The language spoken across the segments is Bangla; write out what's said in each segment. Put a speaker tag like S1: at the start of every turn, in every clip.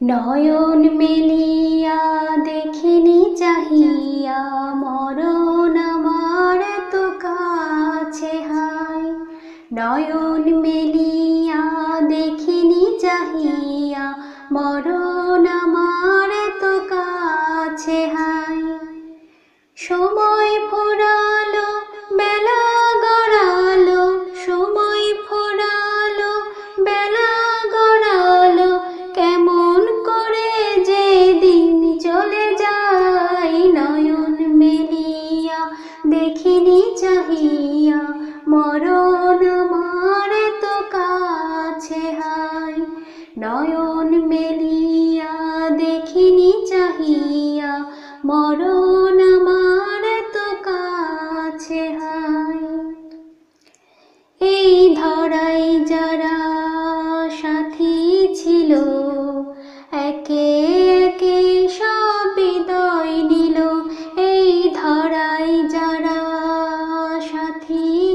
S1: নয়ন মেলিয়া দেখিনি চাহিয়া মরণ চাহিয়া মরণ আমার তো কাছে হাই। নয়ন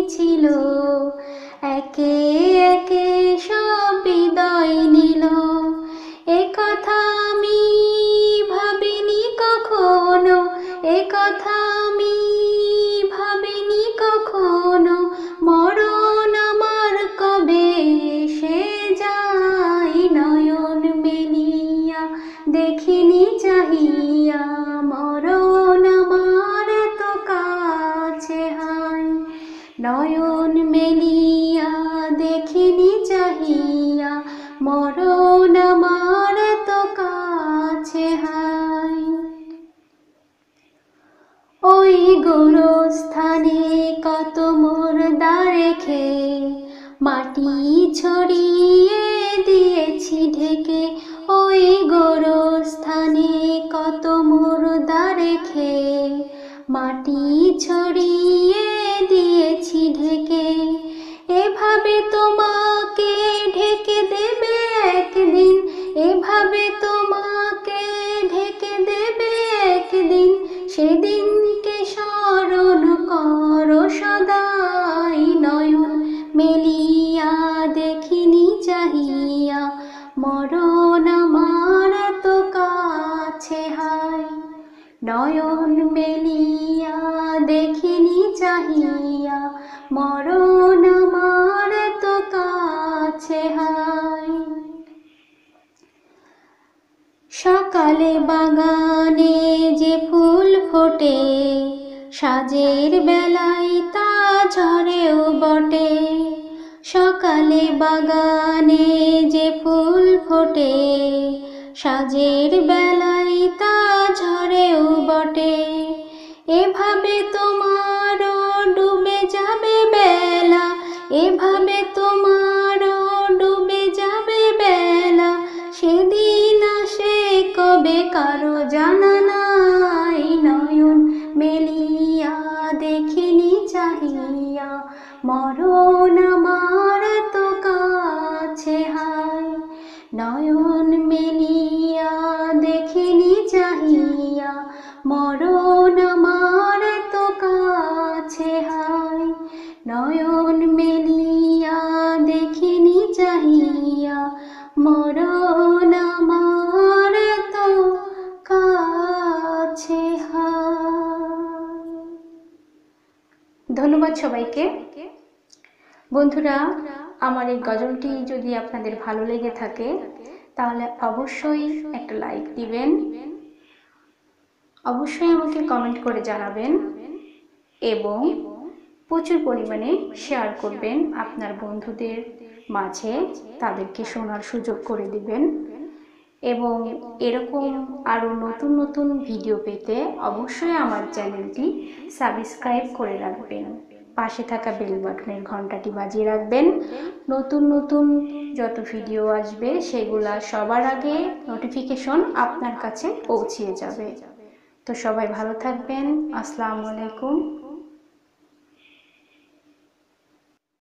S1: ছিল একে মরণ আমার তো কাছে হাই ওই গোরস্থানে কত মুর্দা রেখে মাটি ছড়িয়ে দিয়েছি ঢেকে। ওই গোরস্থানে কত মুর্দা রেখে মাটি ছড়িয়ে দিয়েছি ঢেকে। এভাবে তোমাকে এভাবে তোমাকে ঢেকে দেবে একদিন, সেদিনকে স্মরণ করো সদাই নয়ন। মেলিয়া দেখিনি চাহিয়া, মরণ আমার তো কাছে হাই। নয়ন মেলিয়া দেখিনি চাহিয়া, মরণ সকালে বাগানে যে ফুল ফোটে, সাজের বেলায় তা ঝরেও বটে। সকালে বাগানে যে ফুল ফোটে, সাজের বেলায় তা মেলিয়া দেখিনি চাহিয়া, মরণ আমার তো কাছে হাই নয়ন মেলিয়া, দেখিনি চাহিয়া, মরণ আমার তো কাছে হাই নয়ন ধন্যবাদ সবাইকে। বন্ধুরা, আমার এই গজলটি যদি আপনাদের ভালো লেগে থাকে, তাহলে অবশ্যই একটা লাইক দিবেন। অবশ্যই আমাকে কমেন্ট করে জানাবেন এবং প্রচুর পরিমাণে শেয়ার করবেন। আপনার বন্ধুদের মাঝে তাদেরকে শোনার সুযোগ করে দিবেন। এবং এরকম আরও নতুন নতুন ভিডিও পেতে অবশ্যই আমার চ্যানেলটি সাবস্ক্রাইব করে রাখবেন। পাশে থাকা বেল বাটনের ঘন্টাটি বাজিয়ে রাখবেন। নতুন নতুন যত ভিডিও আসবে, সেগুলা সবার আগে নোটিফিকেশন আপনার কাছে পৌঁছিয়ে যাবে। তো সবাই ভালো থাকবেন। আসসালামু আলাইকুম।